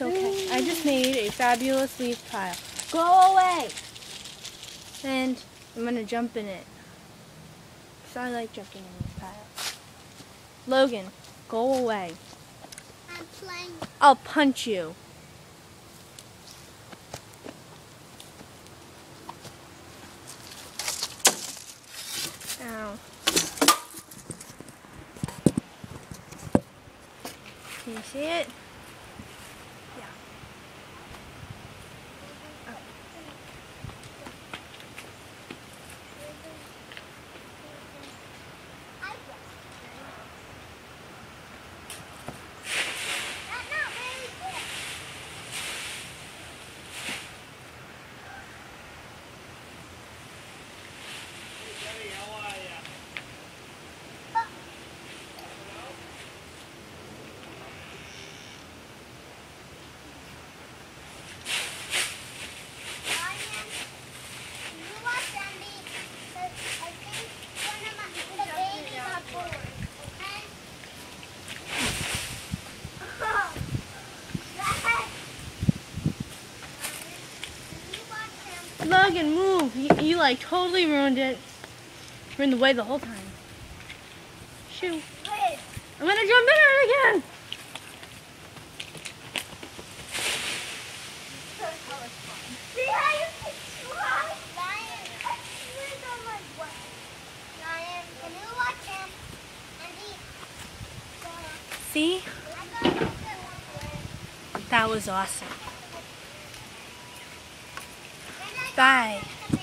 It's okay. I just made a fabulous leaf pile. Go away! And I'm gonna jump in it. So I like jumping in leaf piles. Logan, go away. I'm playing. I'll punch you. Ow. Can you see it? Him. Logan, move. You, you like totally ruined it. You're in the way the whole time. Shoo. I'm gonna jump in it again. See That was can try? Ryan, I slid on my butt. Ryan, can you watch him? Andy, See? I got it. That was awesome. And